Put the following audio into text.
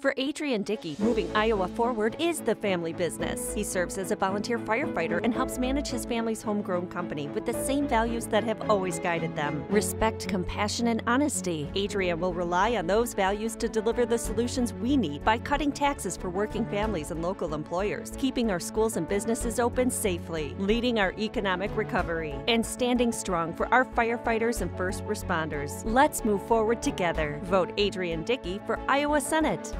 For Adrian Dickey, moving Iowa forward is the family business. He serves as a volunteer firefighter and helps manage his family's homegrown company with the same values that have always guided them respect, compassion, and honesty. Adrian will rely on those values to deliver the solutions we need by cutting taxes for working families and local employers, keeping our schools and businesses open safely, leading our economic recovery, and standing strong for our firefighters and first responders. Let's move forward together. Vote Adrian Dickey for Iowa Senate.